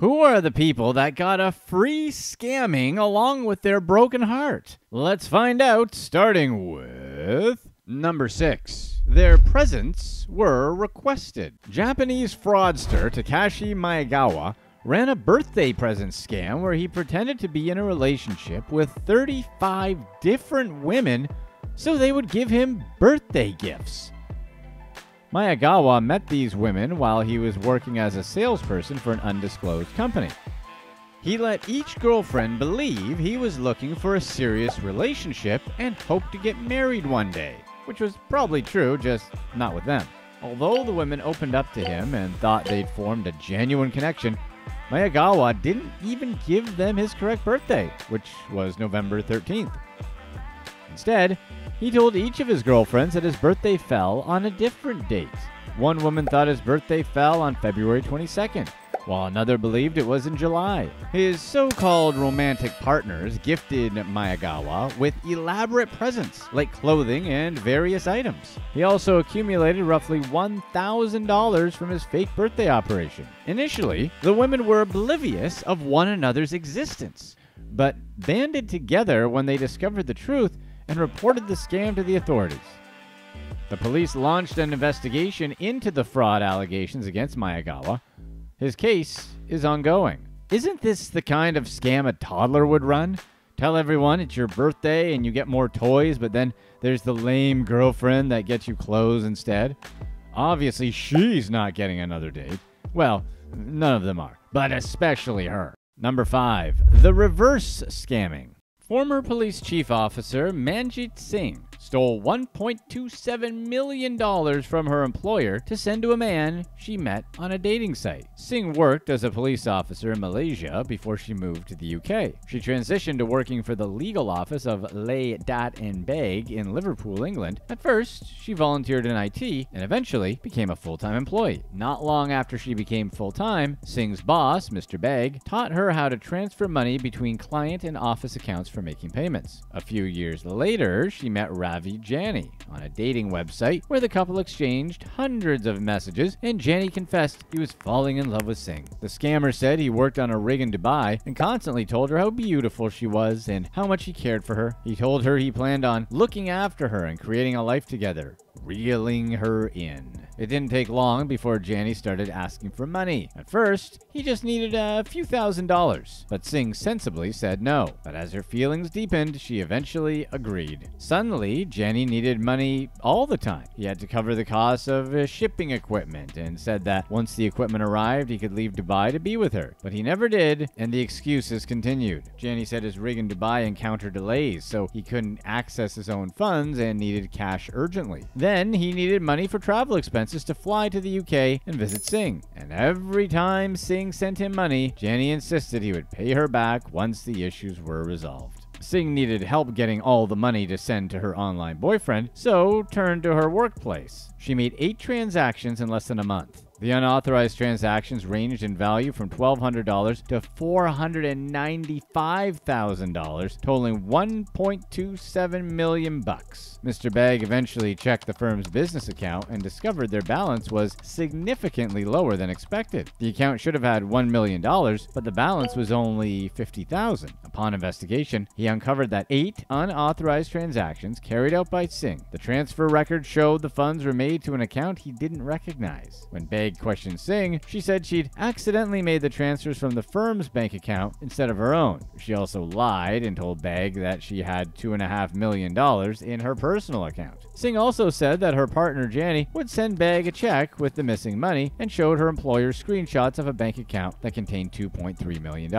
Who are the people that got a free scamming along with their broken heart? Let's find out, starting with number six. Their presents were requested. Japanese fraudster Takashi Miyagawa ran a birthday present scam where he pretended to be in a relationship with 35 different women so they would give him birthday gifts. Miyagawa met these women while he was working as a salesperson for an undisclosed company. He let each girlfriend believe he was looking for a serious relationship and hoped to get married one day, which was probably true, just not with them. Although the women opened up to him and thought they'd formed a genuine connection, Miyagawa didn't even give them his correct birthday, which was November 13th. Instead, he told each of his girlfriends that his birthday fell on a different date. One woman thought his birthday fell on February 22nd, while another believed it was in July. His so called romantic partners gifted Miyagawa with elaborate presents like clothing and various items. He also accumulated roughly $1,000 from his fake birthday operation. Initially, the women were oblivious of one another's existence, but banded together when they discovered the truth and reported the scam to the authorities. The police launched an investigation into the fraud allegations against Miyagawa. His case is ongoing. Isn't this the kind of scam a toddler would run? Tell everyone it's your birthday and you get more toys, but then there's the lame girlfriend that gets you clothes instead. Obviously, she's not getting another date. Well, none of them are, but especially her. Number 5. The reverse scamming. Former police chief officer Manjit Singh stole $1.27 million from her employer to send to a man she met on a dating site. Singh worked as a police officer in Malaysia before she moved to the UK. She transitioned to working for the legal office of Lei Dat and Baig in Liverpool, England. At first, she volunteered in IT and eventually became a full-time employee. Not long after she became full-time, Singh's boss, Mr. Baig, taught her how to transfer money between client and office accounts for making payments. A few years later, she met Ravi Jani on a dating website where the couple exchanged hundreds of messages and Jani confessed he was falling in love with Singh. The scammer said he worked on a rig in Dubai and constantly told her how beautiful she was and how much he cared for her. He told her he planned on looking after her and creating a life together, reeling her in. It didn't take long before Jani started asking for money. At first, he just needed a few thousand dollars, but Singh sensibly said no. But as her feelings deepened, she eventually agreed. Suddenly, Jani needed money all the time. He had to cover the cost of shipping equipment and said that once the equipment arrived, he could leave Dubai to be with her. But he never did, and the excuses continued. Jani said his rig in Dubai encountered delays, so he couldn't access his own funds and needed cash urgently. Then he needed money for travel expenses to fly to the UK and visit Singh. And every time Singh sent him money, Jani insisted he would pay her back once the issues were resolved. Singh needed help getting all the money to send to her online boyfriend, so turned to her workplace. She made eight transactions in less than a month. The unauthorized transactions ranged in value from $1,200 to $495,000, totaling 1.27 million bucks. Mr. Baig eventually checked the firm's business account and discovered their balance was significantly lower than expected. The account should have had $1 million, but the balance was only 50,000. Upon investigation, he uncovered that eight unauthorized transactions carried out by Singh. The transfer record showed the funds were made to an account he didn't recognize. When Baig questioned Singh, she said she'd accidentally made the transfers from the firm's bank account instead of her own. She also lied and told Baig that she had $2.5 million in her personal account. Singh also said that her partner Jani would send Baig a check with the missing money and showed her employer screenshots of a bank account that contained $2.3 million.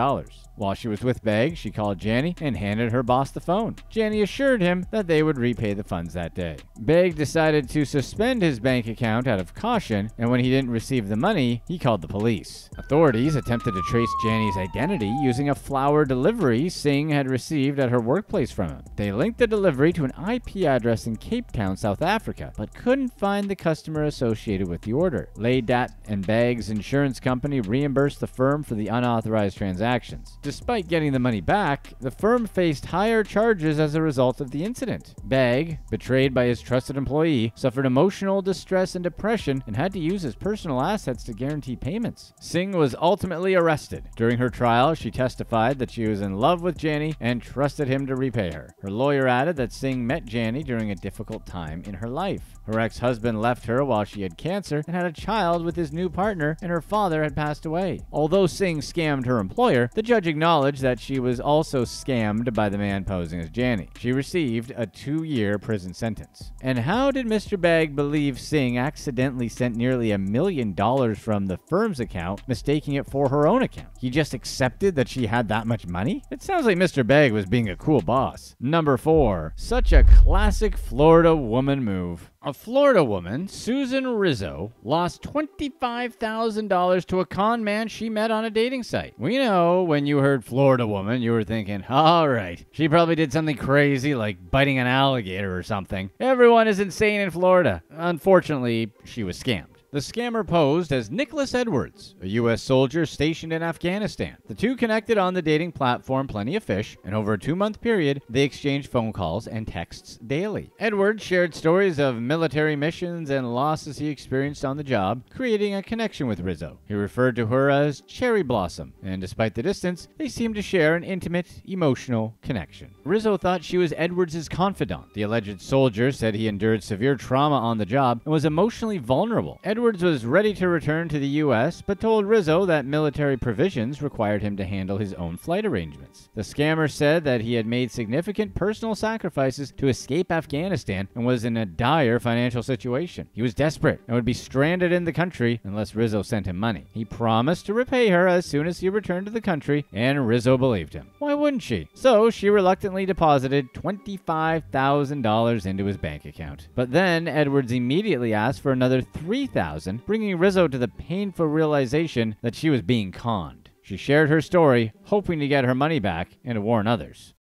While she was with Baig, she called Jani and handed her boss the phone. Jani assured him that they would repay the funds that day. Baig decided to suspend his bank account out of caution, and when he didn't receive the money, he called the police. Authorities attempted to trace Jani's identity using a flower delivery Singh had received at her workplace from him. They linked the delivery to an IP address in Cape Town, South Africa, but couldn't find the customer associated with the order. Laydat and Begg's insurance company reimbursed the firm for the unauthorized transactions. Despite getting the money back, the firm faced higher charges as a result of the incident. Baig, betrayed by his trusted employee, suffered emotional distress and depression and had to use his personal personal assets to guarantee payments. Singh was ultimately arrested. During her trial, she testified that she was in love with Jani and trusted him to repay her. Her lawyer added that Singh met Jani during a difficult time in her life. Her ex husband left her while she had cancer and had a child with his new partner, and her father had passed away. Although Singh scammed her employer, the judge acknowledged that she was also scammed by the man posing as Jani. She received a two year prison sentence. And how did Mr. Baig believe Singh accidentally sent nearly a million dollars from the firm's account, mistaking it for her own account? He just accepted that she had that much money? It sounds like Mr. Baig was being a cool boss. Number 4. Such a classic Florida woman move. A Florida woman, Susan Rizzo, lost $25,000 to a con man she met on a dating site. We know when you heard Florida woman, you were thinking, all right, she probably did something crazy like biting an alligator or something. Everyone is insane in Florida. Unfortunately, she was scammed. The scammer posed as Nicholas Edwards, a U.S. soldier stationed in Afghanistan. The two connected on the dating platform Plenty of Fish, and over a two month period, they exchanged phone calls and texts daily. Edwards shared stories of military missions and losses he experienced on the job, creating a connection with Rizzo. He referred to her as Cherry Blossom, and despite the distance, they seemed to share an intimate, emotional connection. Rizzo thought she was Edwards' confidant. The alleged soldier said he endured severe trauma on the job and was emotionally vulnerable. Edwards Edwards was ready to return to the U.S., but told Rizzo that military provisions required him to handle his own flight arrangements. The scammer said that he had made significant personal sacrifices to escape Afghanistan and was in a dire financial situation. He was desperate and would be stranded in the country unless Rizzo sent him money. He promised to repay her as soon as he returned to the country, and Rizzo believed him. Why wouldn't she? So she reluctantly deposited $25,000 into his bank account. But then Edwards immediately asked for another 3000 bringing Rizzo to the painful realization that she was being conned. She shared her story, hoping to get her money back and to warn others.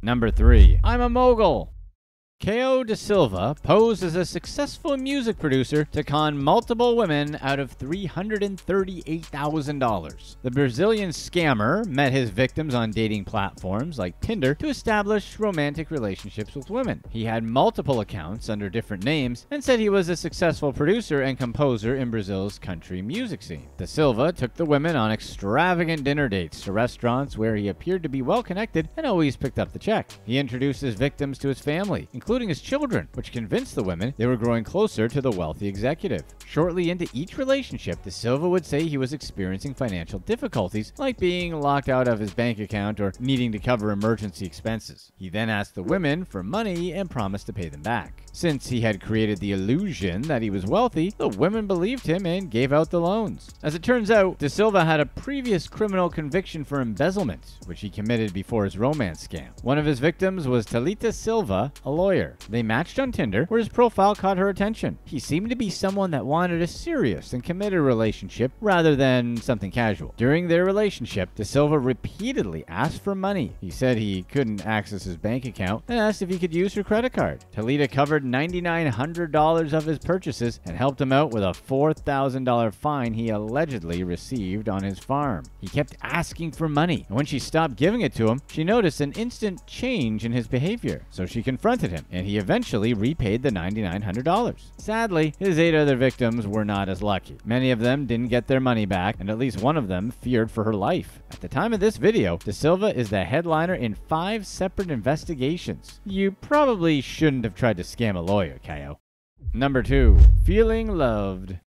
Number 3. I'm a mogul. Caio da Silva posed as a successful music producer to con multiple women out of $338,000. The Brazilian scammer met his victims on dating platforms like Tinder to establish romantic relationships with women. He had multiple accounts under different names and said he was a successful producer and composer in Brazil's country music scene. Da Silva took the women on extravagant dinner dates to restaurants where he appeared to be well connected and always picked up the check. He introduced his victims to his family, including including his children, which convinced the women they were growing closer to the wealthy executive. Shortly into each relationship, Da Silva would say he was experiencing financial difficulties, like being locked out of his bank account or needing to cover emergency expenses. He then asked the women for money and promised to pay them back. Since he had created the illusion that he was wealthy, the women believed him and gave out the loans. As it turns out, Da Silva had a previous criminal conviction for embezzlement, which he committed before his romance scam. One of his victims was Talita Silva, a lawyer. They matched on Tinder, where his profile caught her attention. He seemed to be someone that wanted a serious and committed relationship rather than something casual. During their relationship, Da Silva repeatedly asked for money. He said he couldn't access his bank account and asked if he could use her credit card. Talita covered $9,900 of his purchases and helped him out with a $4,000 fine he allegedly received on his farm. He kept asking for money, and when she stopped giving it to him, she noticed an instant change in his behavior. So she confronted him, and he eventually repaid the $9,900. Sadly, his eight other victims were not as lucky. Many of them didn't get their money back, and at least one of them feared for her life. At the time of this video, Da Silva is the headliner in five separate investigations. You probably shouldn't have tried to scam a lawyer, Caio. Number 2. Feeling Loved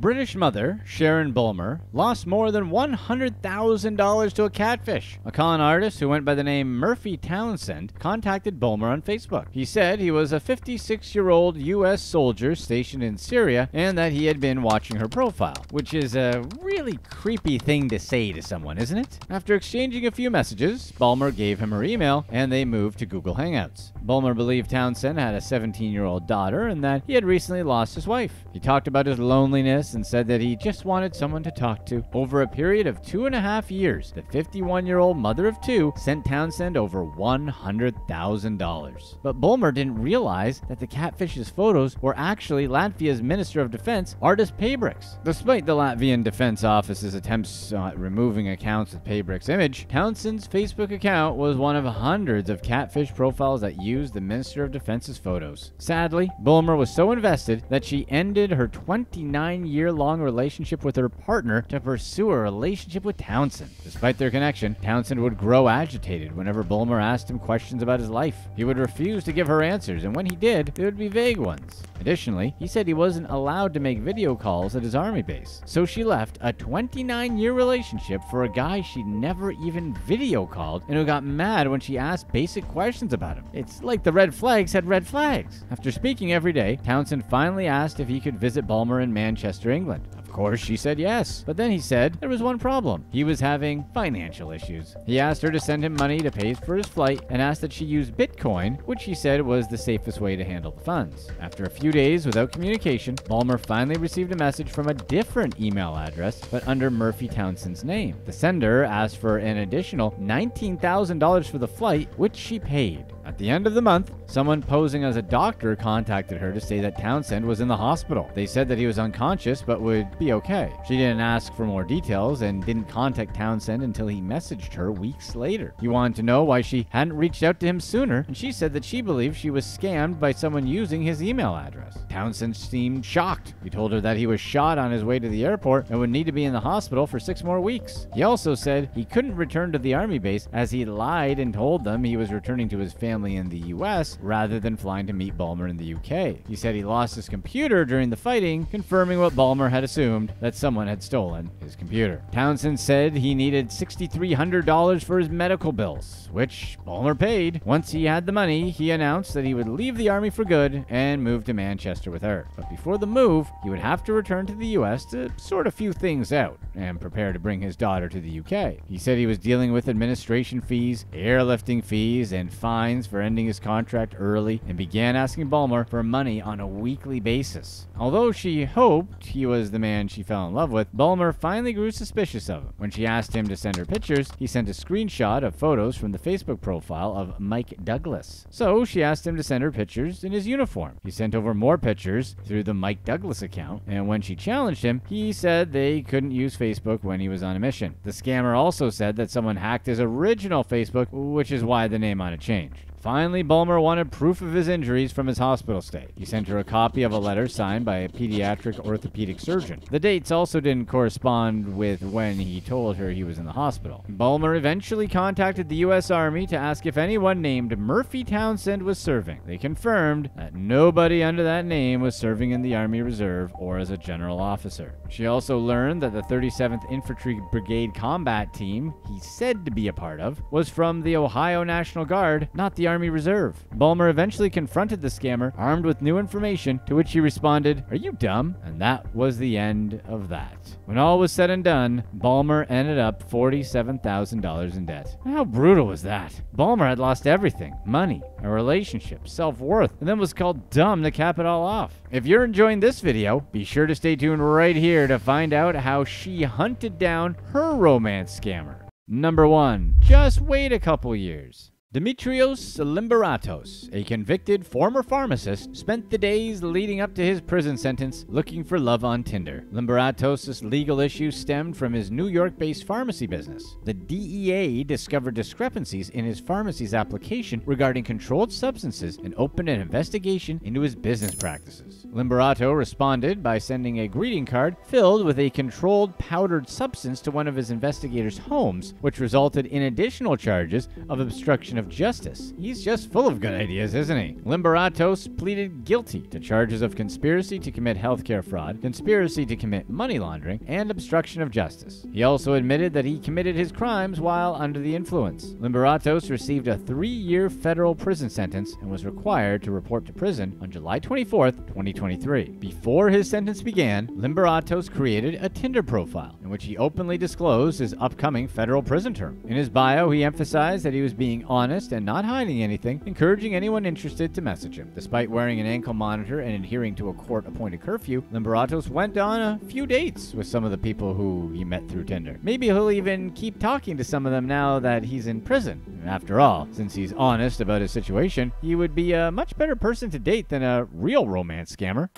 British mother, Sharon Bulmer, lost more than $100,000 to a catfish. A con artist who went by the name Murphy Townsend contacted Bulmer on Facebook. He said he was a 56 year old U.S. soldier stationed in Syria and that he had been watching her profile, which is a really creepy thing to say to someone, isn't it? After exchanging a few messages, Bulmer gave him her email and they moved to Google Hangouts. Bulmer believed Townsend had a 17 year old daughter and that he had recently lost his wife. He talked about his loneliness and said that he just wanted someone to talk to. Over a period of two and a half years, the 51 year old mother of two sent Townsend over $100,000. But Bulmer didn't realize that the catfish's photos were actually Latvia's Minister of Defense, Artis Pabriks. Despite the Latvian Defense Office's attempts at removing accounts with Pabrik's image, Townsend's Facebook account was one of hundreds of catfish profiles that used the Minister of Defense's photos. Sadly, Bulmer was so invested that she ended her 29 year long relationship with her partner to pursue a relationship with Townsend. Despite their connection, Townsend would grow agitated whenever Bulmer asked him questions about his life. He would refuse to give her answers, and when he did, they would be vague ones. Additionally, he said he wasn't allowed to make video calls at his army base, so she left a 29 year relationship for a guy she never even video called and who got mad when she asked basic questions about him. It's like the red flags had red flags. After speaking every day, Townsend finally asked if he could visit Bulmer in Manchester, England course, she said yes. But then he said there was one problem. He was having financial issues. He asked her to send him money to pay for his flight and asked that she use Bitcoin, which she said was the safest way to handle the funds. After a few days without communication, Bulmer finally received a message from a different email address, but under Murphy Townsend's name. The sender asked for an additional $19,000 for the flight, which she paid. At the end of the month, someone posing as a doctor contacted her to say that Townsend was in the hospital. They said that he was unconscious but would be okay. She didn't ask for more details and didn't contact Townsend until he messaged her weeks later. He wanted to know why she hadn't reached out to him sooner, and she said that she believed she was scammed by someone using his email address. Townsend seemed shocked. He told her that he was shot on his way to the airport and would need to be in the hospital for six more weeks. He also said he couldn't return to the army base as he lied and told them he was returning to his family family in the US rather than flying to meet Bulmer in the UK. He said he lost his computer during the fighting, confirming what Bulmer had assumed that someone had stolen his computer. Townsend said he needed $6,300 for his medical bills, which Bulmer paid. Once he had the money, he announced that he would leave the army for good and move to Manchester with her. But before the move, he would have to return to the US to sort a few things out and prepare to bring his daughter to the UK. He said he was dealing with administration fees, airlifting fees, and fines for ending his contract early and began asking Bulmer for money on a weekly basis. Although she hoped he was the man she fell in love with, Bulmer finally grew suspicious of him. When she asked him to send her pictures, he sent a screenshot of photos from the Facebook profile of Mike Douglas. So she asked him to send her pictures in his uniform. He sent over more pictures through the Mike Douglas account, and when she challenged him, he said they couldn't use Facebook when he was on a mission. The scammer also said that someone hacked his original Facebook, which is why the name on it changed. Finally, Bulmer wanted proof of his injuries from his hospital stay. He sent her a copy of a letter signed by a pediatric orthopedic surgeon. The dates also didn't correspond with when he told her he was in the hospital. Bulmer eventually contacted the U.S. Army to ask if anyone named Murphy Townsend was serving. They confirmed that nobody under that name was serving in the Army Reserve or as a general officer. She also learned that the 37th Infantry Brigade combat team he said to be a part of was from the Ohio National Guard, not the Army Reserve. Bulmer eventually confronted the scammer, armed with new information, to which he responded, Are you dumb? And that was the end of that. When all was said and done, Bulmer ended up $47,000 in debt. How brutal was that? Bulmer had lost everything money, a relationship, self worth, and then was called dumb to cap it all off. If you're enjoying this video, be sure to stay tuned right here to find out how she hunted down her romance scammer. Number 1. Just wait a couple years. Dimitrios Limberatos, a convicted former pharmacist, spent the days leading up to his prison sentence looking for love on Tinder. Limberatos' legal issues stemmed from his New York based pharmacy business. The DEA discovered discrepancies in his pharmacy's application regarding controlled substances and opened an investigation into his business practices. Limberato responded by sending a greeting card filled with a controlled powdered substance to one of his investigators' homes, which resulted in additional charges of obstruction of of justice. He's just full of good ideas, isn't he? Limberatos pleaded guilty to charges of conspiracy to commit healthcare fraud, conspiracy to commit money laundering, and obstruction of justice. He also admitted that he committed his crimes while under the influence. Limberatos received a three-year federal prison sentence and was required to report to prison on July 24, 2023. Before his sentence began, Limberatos created a Tinder profile in which he openly disclosed his upcoming federal prison term. In his bio, he emphasized that he was being honest honest and not hiding anything, encouraging anyone interested to message him. Despite wearing an ankle monitor and adhering to a court appointed curfew, Limberatos went on a few dates with some of the people who he met through Tinder. Maybe he'll even keep talking to some of them now that he's in prison. After all, since he's honest about his situation, he would be a much better person to date than a real romance scammer.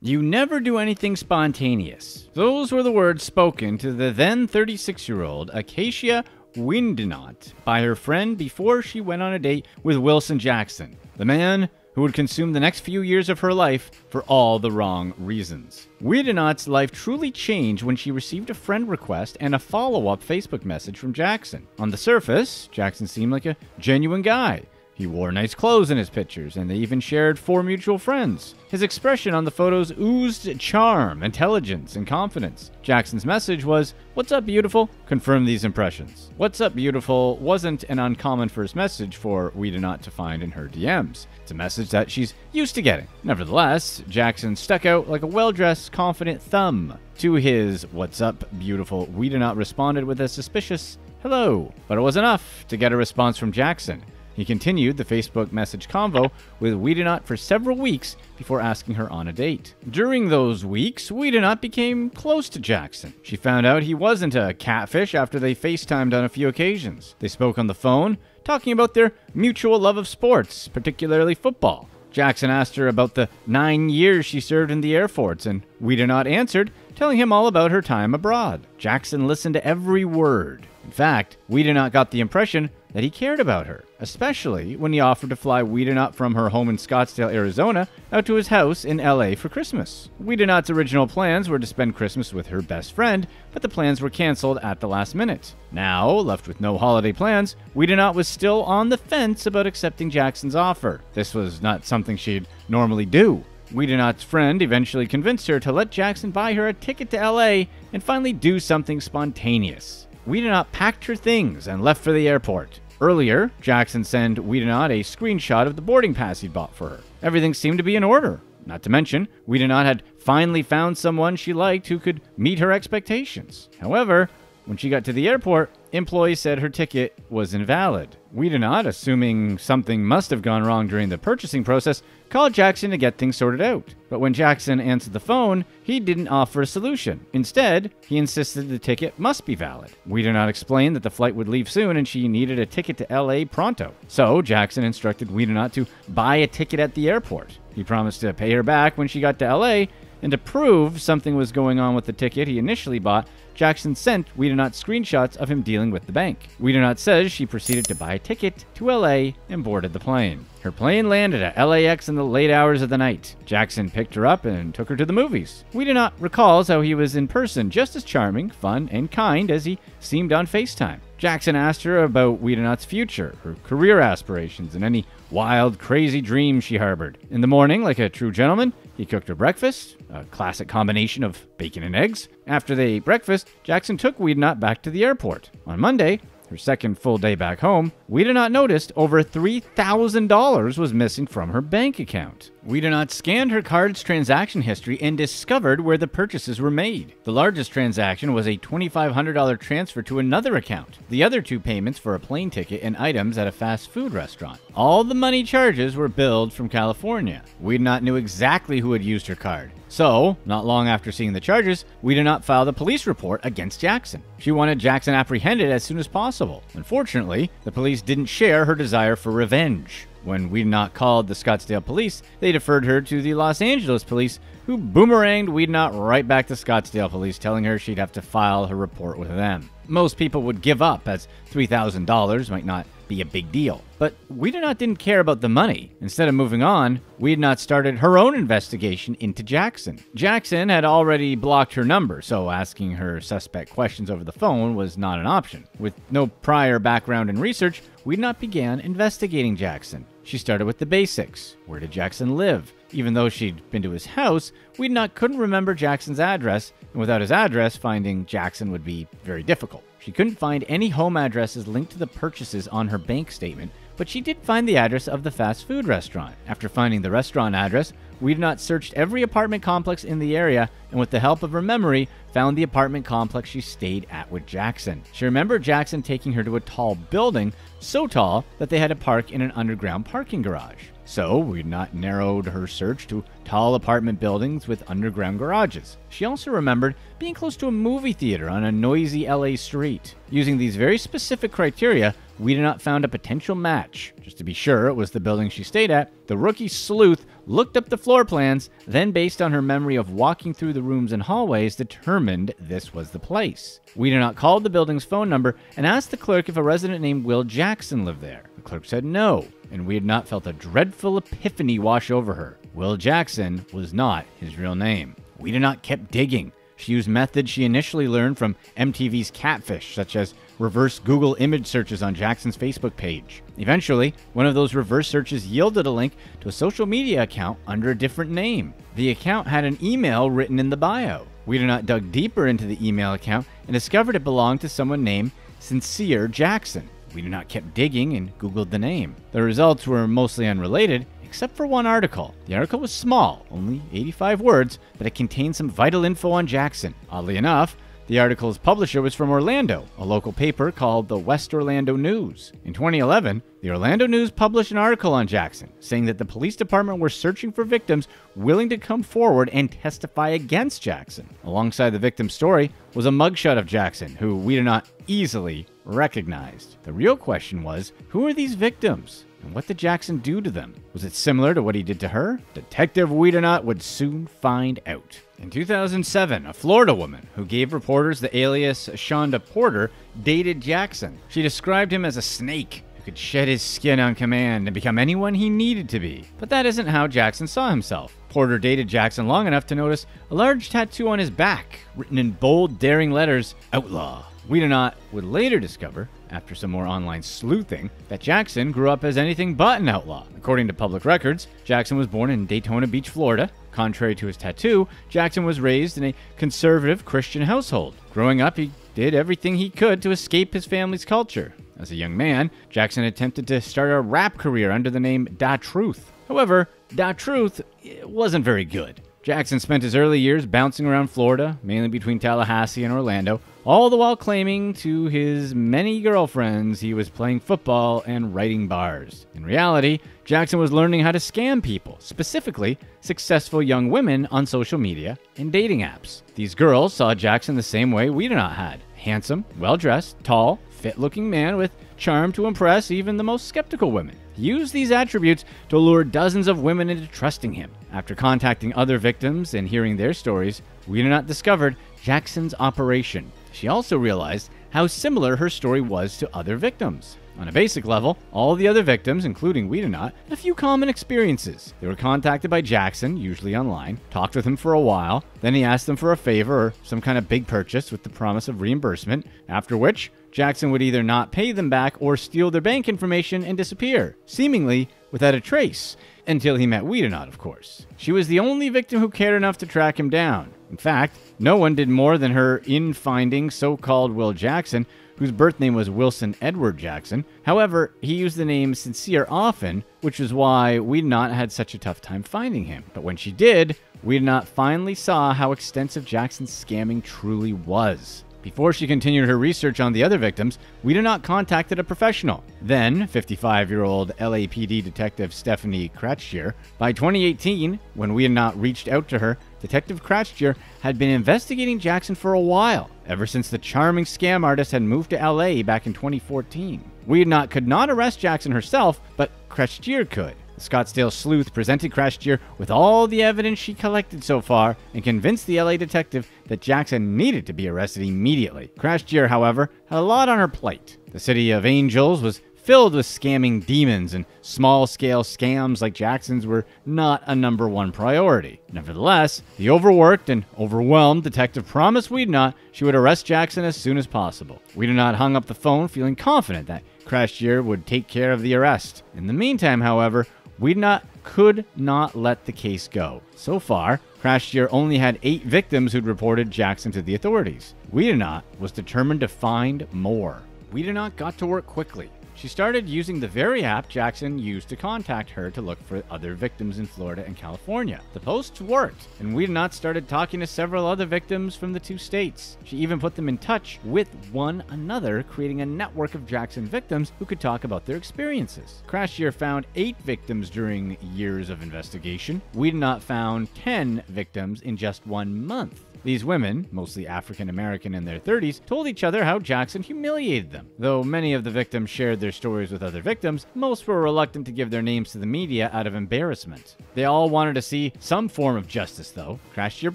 You never do anything spontaneous. Those were the words spoken to the then 36 year old Acacia Wiedenot by her friend before she went on a date with Wilson Jackson, the man who would consume the next few years of her life for all the wrong reasons. Wiedenot's life truly changed when she received a friend request and a follow up Facebook message from Jackson. On the surface, Jackson seemed like a genuine guy he wore nice clothes in his pictures, and they even shared four mutual friends. His expression on the photos oozed charm, intelligence, and confidence. Jackson's message was, What's up, beautiful? Confirm these impressions. What's up, beautiful wasn't an uncommon first message for Wiedenot to find in her DMs. It's a message that she's used to getting. Nevertheless, Jackson stuck out like a well dressed, confident thumb. To his What's up, beautiful, Wiedenot responded with a suspicious hello. But it was enough to get a response from Jackson. He continued the Facebook message convo with Wiedenot for several weeks before asking her on a date. During those weeks, Wiedenot became close to Jackson. She found out he wasn't a catfish after they FaceTimed on a few occasions. They spoke on the phone, talking about their mutual love of sports, particularly football. Jackson asked her about the nine years she served in the Air Force, and Wiedenot answered, telling him all about her time abroad. Jackson listened to every word. In fact, Wiedenot got the impression that he cared about her, especially when he offered to fly Wiedenot from her home in Scottsdale, Arizona, out to his house in LA for Christmas. Wiedenot's original plans were to spend Christmas with her best friend, but the plans were canceled at the last minute. Now, left with no holiday plans, Wiedenot was still on the fence about accepting Jackson's offer. This was not something she'd normally do. Wiedenot's friend eventually convinced her to let Jackson buy her a ticket to LA and finally do something spontaneous. Wiedenot packed her things and left for the airport. Earlier, Jackson sent Wiedenot a screenshot of the boarding pass he'd bought for her. Everything seemed to be in order. Not to mention, Wiedenot had finally found someone she liked who could meet her expectations. However, when she got to the airport, employees said her ticket was invalid. Wiedenot, assuming something must have gone wrong during the purchasing process, called Jackson to get things sorted out. But when Jackson answered the phone, he didn't offer a solution. Instead, he insisted the ticket must be valid. Wiedenot explained that the flight would leave soon and she needed a ticket to LA pronto. So Jackson instructed Wiedenot to buy a ticket at the airport. He promised to pay her back when she got to LA, and to prove something was going on with the ticket he initially bought, Jackson sent Wiedenot screenshots of him dealing with the bank. Wiedenot says she proceeded to buy a ticket to LA and boarded the plane. Her plane landed at LAX in the late hours of the night. Jackson picked her up and took her to the movies. Wiedenot recalls how he was in person just as charming, fun, and kind as he seemed on FaceTime. Jackson asked her about Wiedenot's future, her career aspirations, and any wild, crazy dreams she harbored. In the morning, like a true gentleman, he cooked her breakfast, a classic combination of bacon and eggs. After they ate breakfast, Jackson took Wiedenot back to the airport. On Monday, her second full day back home, Wiedenot noticed over $3,000 was missing from her bank account. Wiedenot scanned her card's transaction history and discovered where the purchases were made. The largest transaction was a $2,500 transfer to another account. The other two payments for a plane ticket and items at a fast food restaurant. All the money charges were billed from California. Wiedenot knew exactly who had used her card. So, not long after seeing the charges, Wiedenot filed a police report against Jackson. She wanted Jackson apprehended as soon as possible. Unfortunately, the police didn't share her desire for revenge. When Wiedenot called the Scottsdale police, they deferred her to the Los Angeles police, who boomeranged Wiedenot right back to Scottsdale police, telling her she'd have to file her report with them. Most people would give up, as $3,000 might not be a big deal. But Wiedenot didn't care about the money. Instead of moving on, Wiedenot started her own investigation into Jackson. Jackson had already blocked her number, so asking her suspect questions over the phone was not an option. With no prior background in research, Wiedenot began investigating Jackson. She started with the basics. Where did Jackson live? Even though she'd been to his house, Wiedenot couldn't remember Jackson's address, and without his address, finding Jackson would be very difficult. She couldn't find any home addresses linked to the purchases on her bank statement, but she did find the address of the fast food restaurant. After finding the restaurant address, Wiedenot searched every apartment complex in the area and, with the help of her memory, found the apartment complex she stayed at with Jackson. She remembered Jackson taking her to a tall building, so tall that they had to park in an underground parking garage. So, Wiedenot narrowed her search to tall apartment buildings with underground garages. She also remembered being close to a movie theater on a noisy LA street. Using these very specific criteria, Wiedenot found a potential match. Just to be sure it was the building she stayed at, the rookie sleuth looked up the floor plans, then, based on her memory of walking through the rooms and hallways, determined this was the place. Wiedenot called the building's phone number and asked the clerk if a resident named Will Jackson lived there. The clerk said no, and Wiedenot felt a dreadful epiphany wash over her. Will Jackson was not his real name. Wiedenot kept digging. She used methods she initially learned from MTV's Catfish, such as reverse Google image searches on Jackson's Facebook page. Eventually, one of those reverse searches yielded a link to a social media account under a different name. The account had an email written in the bio. Wiedenot dug deeper into the email account and discovered it belonged to someone named Sincere Jackson. Wiedenot kept digging and Googled the name. The results were mostly unrelated, except for one article. The article was small, only 85 words, but it contained some vital info on Jackson. Oddly enough, the article's publisher was from Orlando, a local paper called the West Orlando News. In 2011, the Orlando News published an article on Jackson, saying that the police department were searching for victims willing to come forward and testify against Jackson. Alongside the victim's story was a mugshot of Jackson, who Wiedenot easily recognized. The real question was who are these victims? And what did Jackson do to them? Was it similar to what he did to her? Detective Wiedenot would soon find out. In 2007, a Florida woman who gave reporters the alias Shonda Porter dated Jackson. She described him as a snake who could shed his skin on command and become anyone he needed to be. But that isn't how Jackson saw himself. Porter dated Jackson long enough to notice a large tattoo on his back, written in bold, daring letters Outlaw. Wiedenot would later discover, after some more online sleuthing, that Jackson grew up as anything but an outlaw. According to public records, Jackson was born in Daytona Beach, Florida. Contrary to his tattoo, Jackson was raised in a conservative Christian household. Growing up, he did everything he could to escape his family's culture. As a young man, Jackson attempted to start a rap career under the name Da Truth. However, Da Truth eh, wasn't very good. Jackson spent his early years bouncing around Florida, mainly between Tallahassee and Orlando, all the while claiming to his many girlfriends he was playing football and writing bars. In reality, Jackson was learning how to scam people, specifically successful young women on social media and dating apps. These girls saw Jackson the same way Wiedenot had handsome, well dressed, tall, fit looking man with charm to impress even the most skeptical women. He used these attributes to lure dozens of women into trusting him. After contacting other victims and hearing their stories, Wiedenot discovered Jackson's operation. She also realized how similar her story was to other victims. On a basic level, all the other victims, including Wiedenot, had a few common experiences. They were contacted by Jackson, usually online, talked with him for a while, then he asked them for a favor or some kind of big purchase with the promise of reimbursement, after which Jackson would either not pay them back or steal their bank information and disappear, seemingly without a trace, until he met Wiedenot, of course. She was the only victim who cared enough to track him down. In fact, no one did more than her in finding so called Will Jackson, whose birth name was Wilson Edward Jackson. However, he used the name Sincere often, which is why Wiedenot had such a tough time finding him. But when she did, Wiedenot finally saw how extensive Jackson's scamming truly was. Before she continued her research on the other victims, Wiedenot contacted a professional, then 55 year old LAPD detective Stephanie Kratchier. By 2018, when Wiedenot reached out to her, Detective Kratchier had been investigating Jackson for a while, ever since the charming scam artist had moved to LA back in 2014. Wiedenot could not arrest Jackson herself, but Kratchier could. Scottsdale sleuth presented Kratchier with all the evidence she collected so far and convinced the LA detective that Jackson needed to be arrested immediately. Kratchier, however, had a lot on her plate. The city of Angels was filled with scamming demons, and small scale scams like Jackson's were not a number one priority. Nevertheless, the overworked and overwhelmed detective promised Wiedenot she would arrest Jackson as soon as possible. Wiedenot hung up the phone feeling confident that Kratchier would take care of the arrest. In the meantime, however, Wiedenot could not let the case go. So far, Kratchier only had eight victims who'd reported Jackson to the authorities. Wiedenot was determined to find more. Wiedenot got to work quickly. She started using the very app Jackson used to contact her to look for other victims in Florida and California. The posts worked, and Wiedenot started talking to several other victims from the two states. She even put them in touch with one another, creating a network of Jackson victims who could talk about their experiences. Kratchier found eight victims during years of investigation. Wiedenot found 10 victims in just one month. These women, mostly African American in their 30s, told each other how Jackson humiliated them. Though many of the victims shared their stories with other victims, most were reluctant to give their names to the media out of embarrassment. They all wanted to see some form of justice, though. Kratchier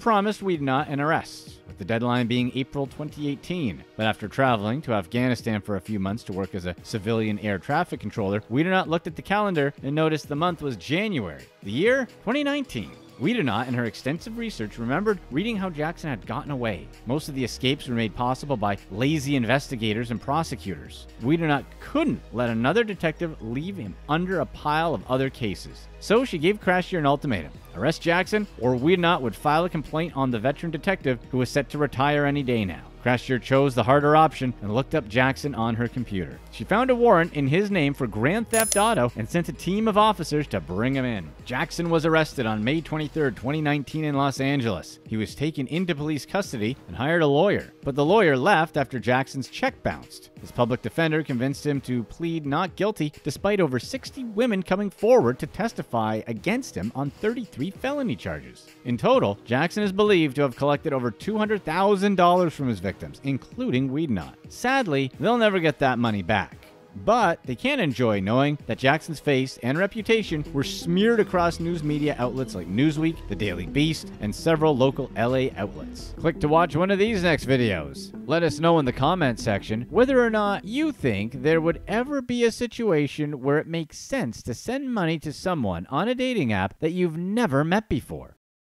promised Wiedenot an arrest. with the deadline being April 2018. But after traveling to Afghanistan for a few months to work as a civilian air traffic controller, Wiedenot looked at the calendar and noticed the month was January. The year? 2019. Wiedenot, in her extensive research, remembered reading how Jackson had gotten away. Most of the escapes were made possible by lazy investigators and prosecutors. Wiedenot couldn't let another detective leave him under a pile of other cases. So she gave Kratchier an ultimatum arrest Jackson, or Wiedenot would file a complaint on the veteran detective who was set to retire any day now. Kratchier chose the harder option and looked up Jackson on her computer. She found a warrant in his name for Grand Theft Auto and sent a team of officers to bring him in. Jackson was arrested on May 23, 2019 in Los Angeles. He was taken into police custody and hired a lawyer, but the lawyer left after Jackson's check bounced. His public defender convinced him to plead not guilty despite over 60 women coming forward to testify against him on 33 felony charges. In total, Jackson is believed to have collected over $200,000 from his victims, including Wiedenot. Sadly, they'll never get that money back. But they can enjoy knowing that Jackson's face and reputation were smeared across news media outlets like Newsweek, The Daily Beast, and several local LA outlets. Click to watch one of these next videos. Let us know in the comment section whether or not you think there would ever be a situation where it makes sense to send money to someone on a dating app that you've never met before.